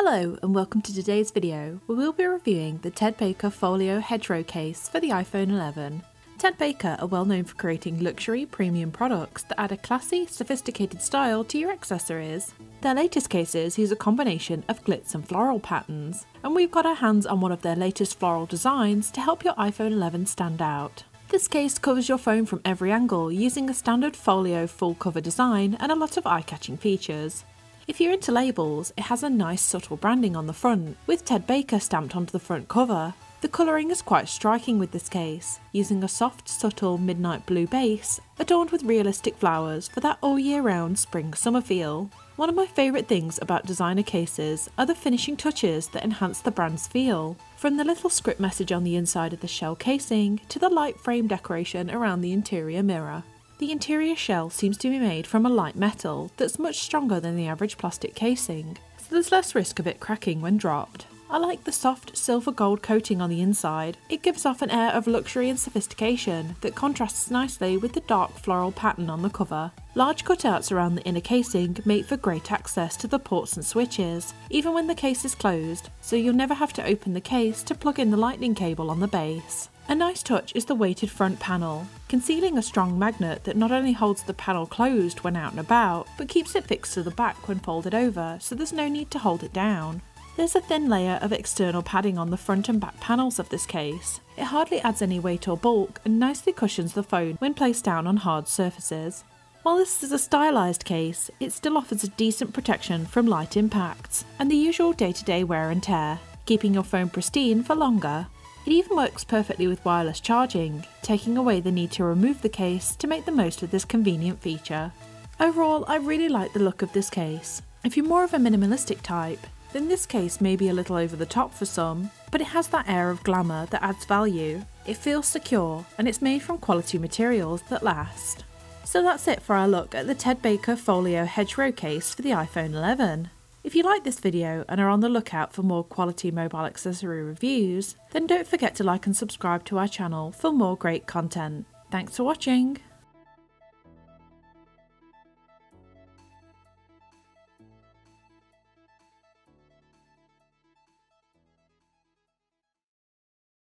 Hello and welcome to today's video where we'll be reviewing the Ted Baker Folio Hedgerow case for the iPhone 11. Ted Baker are well known for creating luxury premium products that add a classy, sophisticated style to your accessories. Their latest cases use a combination of glitz and floral patterns, and we've got our hands on one of their latest floral designs to help your iPhone 11 stand out. This case covers your phone from every angle using a standard folio full cover design and a lot of eye-catching features. If you're into labels, it has a nice subtle branding on the front, with Ted Baker stamped onto the front cover, the colouring is quite striking with this case, using a soft, subtle midnight blue base adorned with realistic flowers for that all year round spring summer feel. One of my favourite things about designer cases are the finishing touches that enhance the brand's feel, from the little script message on the inside of the shell casing to the light frame decoration around the interior mirror. The interior shell seems to be made from a light metal that's much stronger than the average plastic casing, so there's less risk of it cracking when dropped. I like the soft silver gold coating on the inside. It gives off an air of luxury and sophistication that contrasts nicely with the dark floral pattern on the cover. Large cutouts around the inner casing make for great access to the ports and switches, even when the case is closed, so you'll never have to open the case to plug in the lightning cable on the base. A nice touch is the weighted front panel, concealing a strong magnet that not only holds the panel closed when out and about, but keeps it fixed to the back when folded over so there's no need to hold it down. There's a thin layer of external padding on the front and back panels of this case. It hardly adds any weight or bulk and nicely cushions the phone when placed down on hard surfaces. While this is a stylised case, it still offers a decent protection from light impacts and the usual day-to-day wear and tear, keeping your phone pristine for longer. It even works perfectly with wireless charging, taking away the need to remove the case to make the most of this convenient feature. Overall, I really like the look of this case. If you're more of a minimalistic type, then this case may be a little over the top for some, but it has that air of glamour that adds value. It feels secure, and it's made from quality materials that last. So that's it for our look at the Ted Baker Folio Hedgerow case for the iPhone 11. If you like this video and are on the lookout for more quality mobile accessory reviews, then don't forget to like and subscribe to our channel for more great content. Thanks for watching!